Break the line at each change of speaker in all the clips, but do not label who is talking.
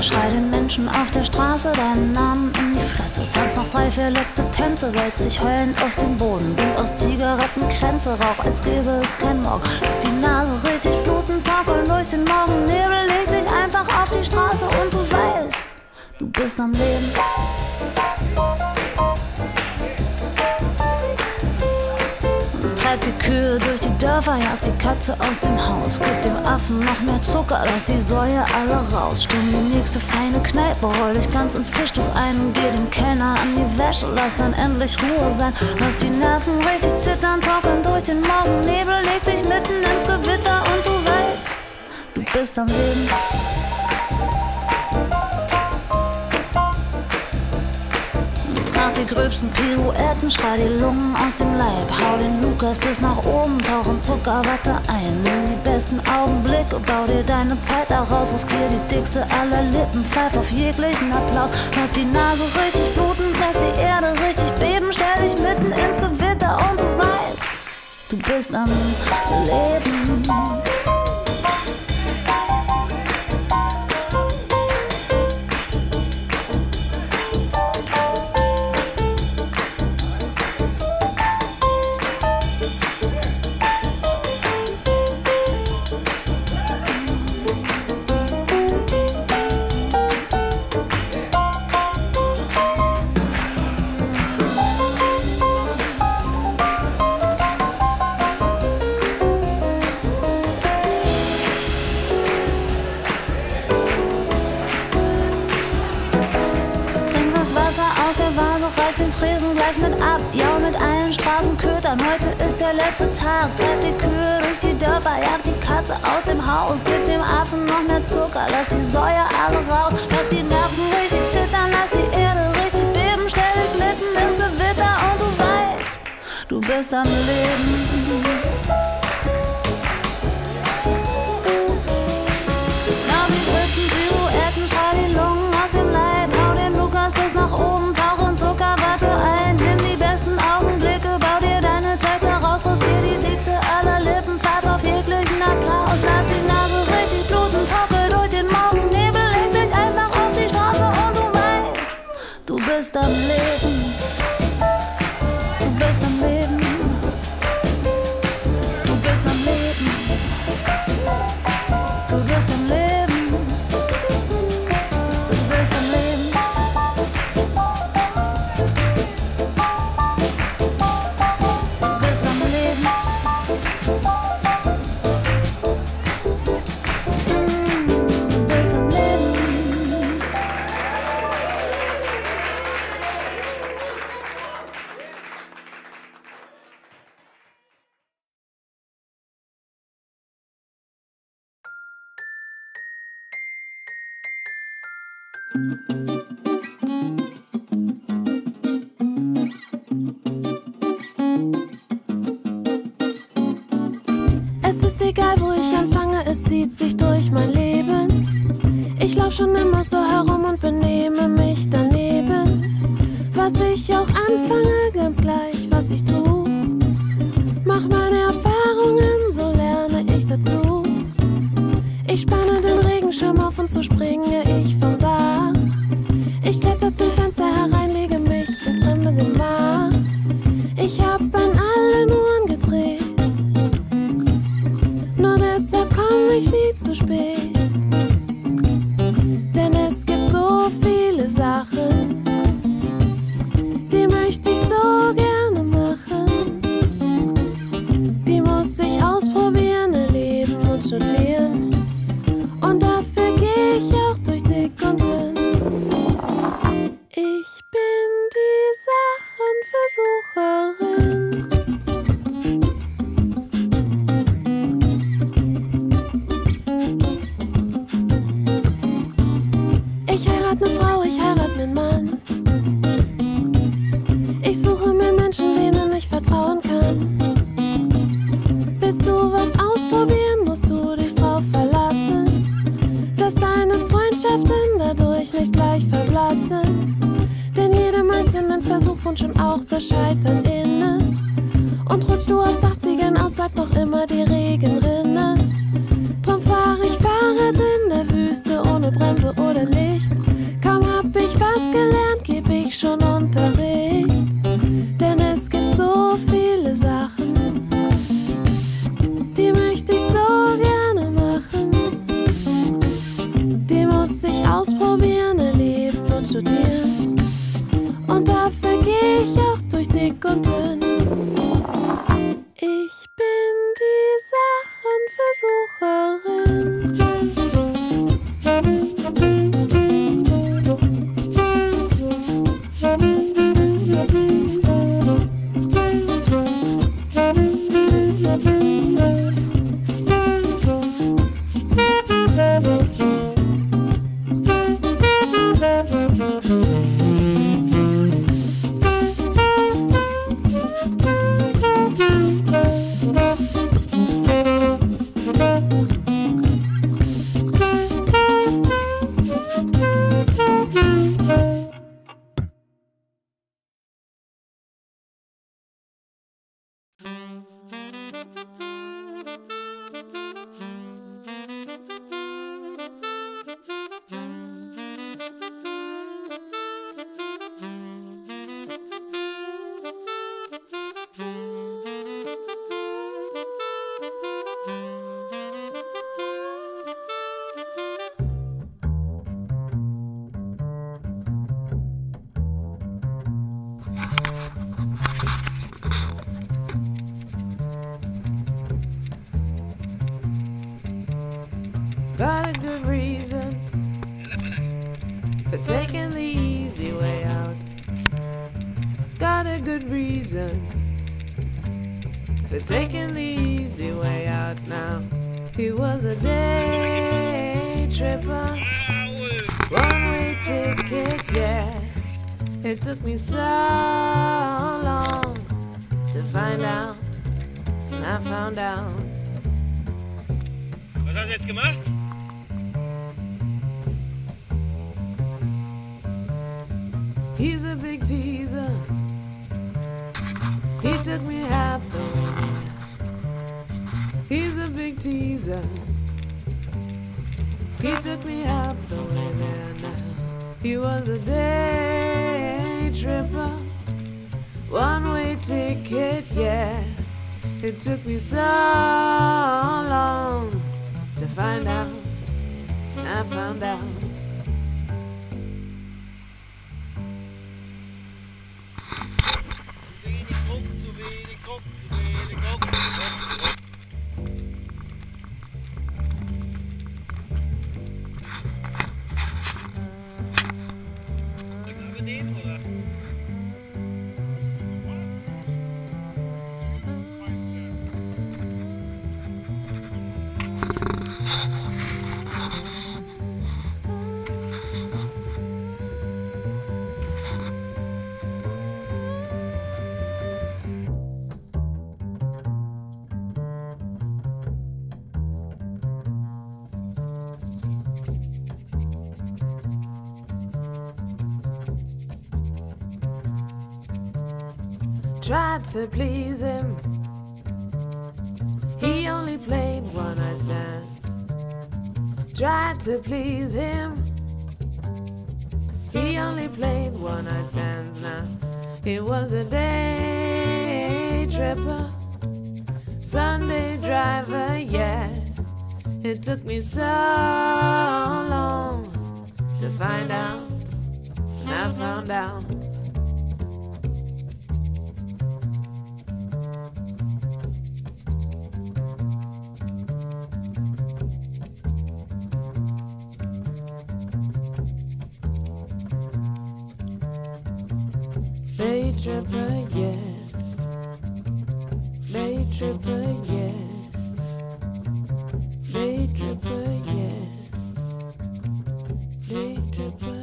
Schrei den Menschen auf der Straße deinen Namen in die Fresse. Tanz noch drei, vier letzte Tänze, wälz dich heulend auf den Boden. Bind aus Zigarettenkränze, rauch, als gäbe es kein Morgen. Lass die Nase richtig bluten, packel durch den Morgennebel. Leg dich einfach auf die Straße und du weißt, du bist am Leben. Treibt die Kühe durch die Dörfer, jagt die Katze aus dem Haus. Gib dem Affen noch mehr Zucker, lass die Säue alle raus. Stimm die nächste feine Kneipe, roll dich ganz ins Tischtuch ein und geh dem Kellner an die Wäsche. Lass dann endlich Ruhe sein, lass die Nerven richtig zittern, trocken durch den Morgennebel. Leg dich mitten ins Gewitter und du weißt, du bist am Leben. Die gröbsten Pirouetten, schrei die Lungen aus dem Leib. Hau den Lukas bis nach oben, tauch in Zuckerwatte ein. Nimm die besten Augenblicke, bau dir deine Zeit daraus. Riskier die dickste aller Lippen, pfeif auf jeglichen Applaus. Lass die Nase richtig bluten, lass die Erde richtig beben. Stell dich mitten ins Gewitter und du weißt, du bist am Leben. Wasser aus der Vase, reiß den Tresen gleich mit ab. Ja, mit allen Straßenkötern, heute ist der letzte Tag. Treib die Kühe durch die Dörfer, jagt die Katze aus dem Haus. Gib dem Affen noch mehr Zucker, lass die Säue alle raus. Lass die Nerven richtig zittern, lass die Erde richtig beben. Stell dich mitten ins Gewitter und du weißt, du bist am Leben. Du bist Es ist egal, wo ich anfange, es zieht sich durch mein Leben. Ich lauf schon immer so herum und benehme mich ich nie zu spät. und schon auch das Scheitern inne. Und rutscht du auf Dachziegern aus, bleibt noch immer die Regenrinne. Drum fahr ich Fahrrad in
der Wüste ohne Bremse oder Licht. Kaum hab ich was gelernt, geb ich schon Unterricht. Denn es gibt so viele Sachen, die möchte ich so gerne machen. Die muss ich ausprobieren, erleben und studieren. content. taking the easy way out now. He was a day tripper, one way ticket, yeah. It took me so long to find out, and I found out. Was jetzt gemacht? He's a big teaser. He took me half the way teaser. He took me up the way there now. He was a day tripper, one way ticket, yeah. It took me so long to find out. I found out.
tried to please him. He only played one night stands. Tried to please him. He only played one night stands now. It was a day tripper, Sunday driver, yeah. It took me so long to find out. And I found out.
tripper, yeah. Day tripper, yeah. Day tripper, yeah. Day tripper.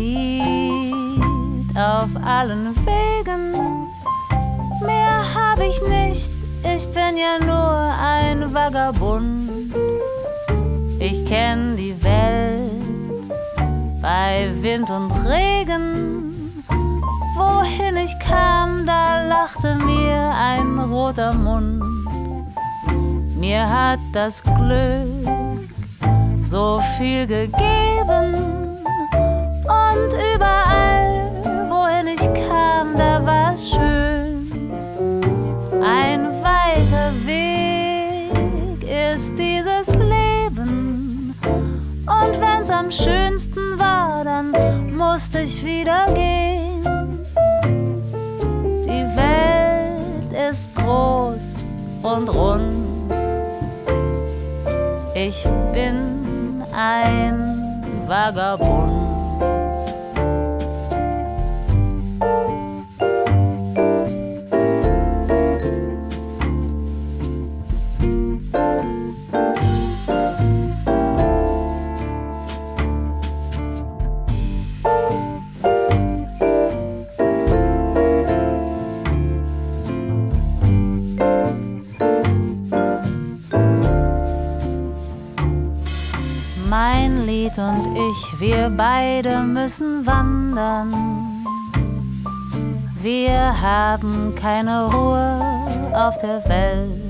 Lied auf allen Wegen. Mehr hab ich nicht, ich bin ja nur ein Vagabund. Ich kenn die Welt bei Wind und Regen. Wohin ich kam, da lachte mir ein roter Mund. Mir hat das Glück so viel gegeben und überall, wohin ich kam, da war's schön. Ein weiter Weg ist dieses Leben und wenn's am schönsten war, dann musste ich wieder gehen. Die Welt ist groß und rund. Ich bin ein Vagabund. Ich, wir beide müssen wandern. Wir haben keine Ruhe auf der Welt.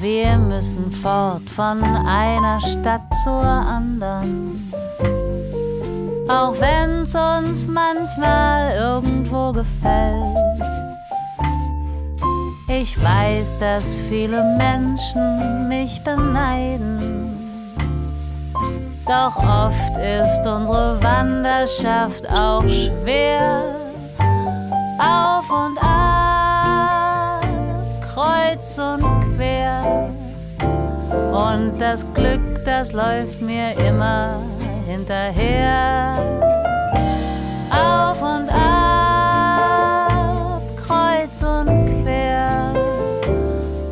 Wir müssen fort von einer Stadt zur anderen. Auch wenn's uns manchmal irgendwo gefällt. Ich weiß, dass viele Menschen mich beneiden. Doch oft ist unsere Wanderschaft auch schwer. Auf und ab, kreuz und quer. Und das Glück, das läuft mir immer hinterher. Auf und ab, kreuz und quer.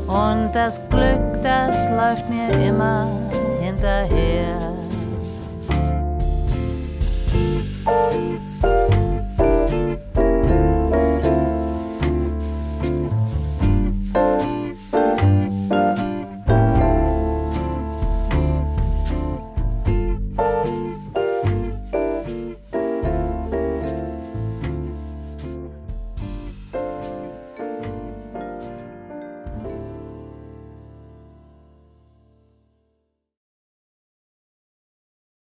Und das Glück, das läuft mir immer hinterher.